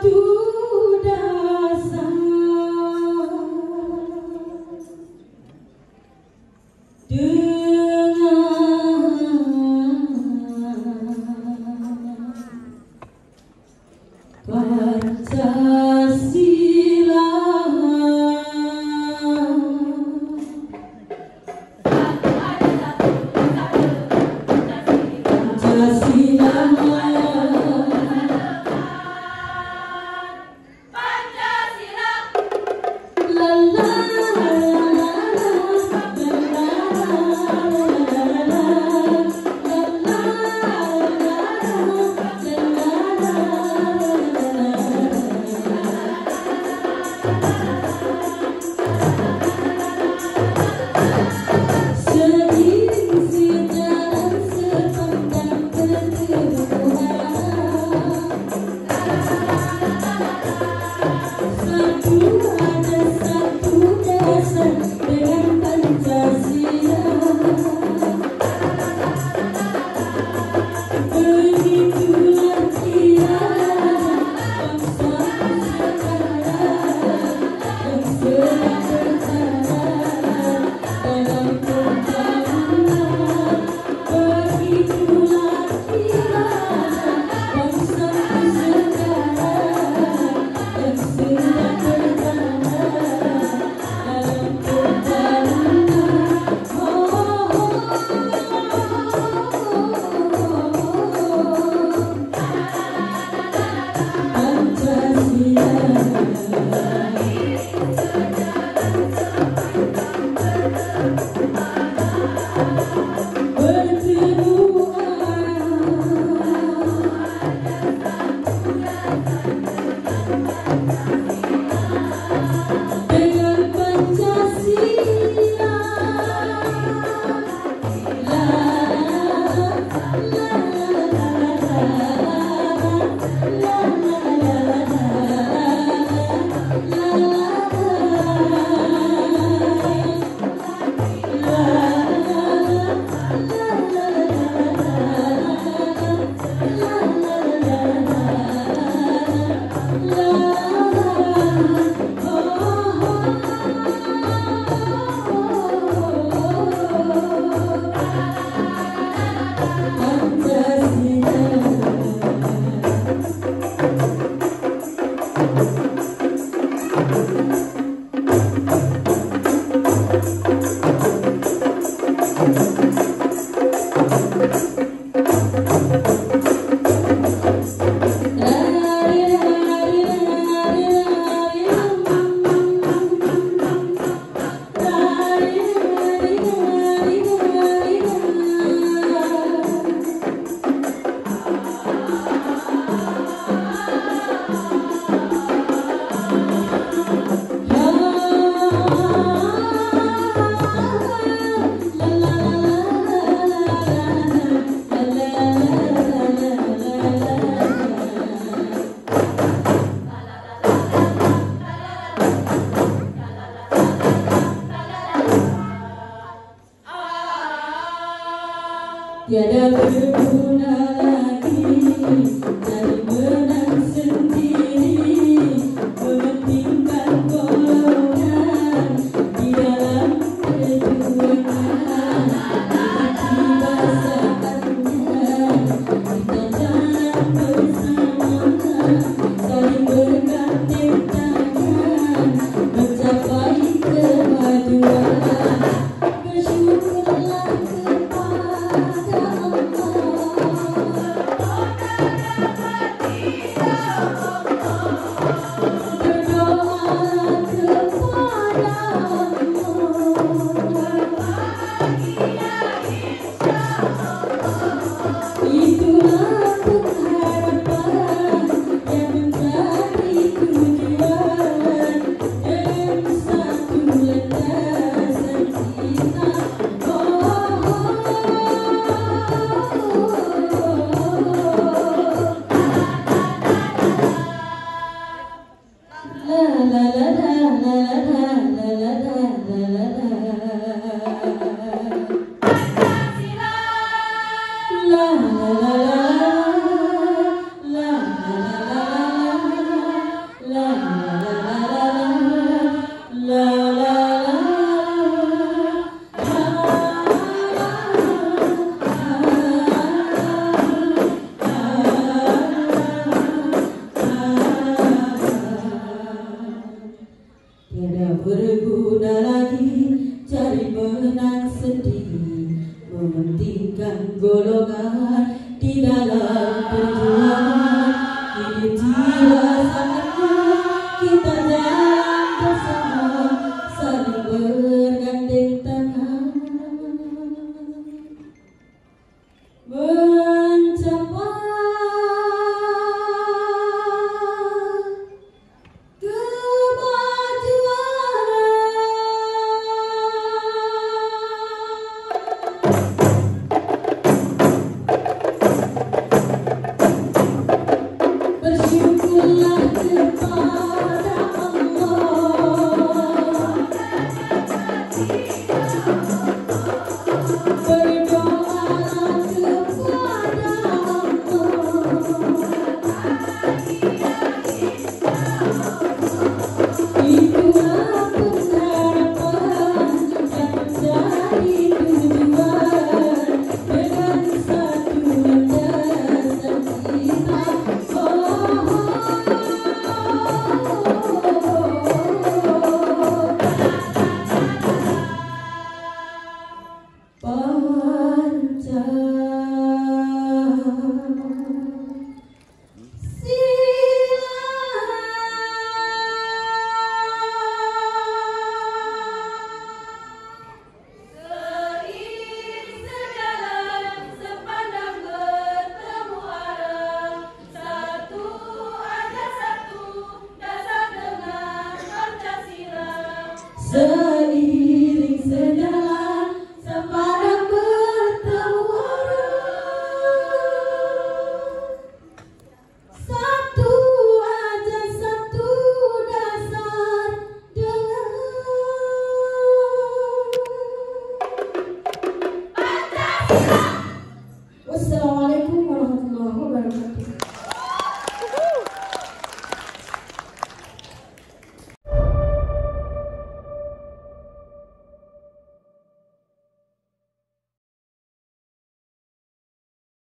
Tuhan Pancasila Yeah, that's it.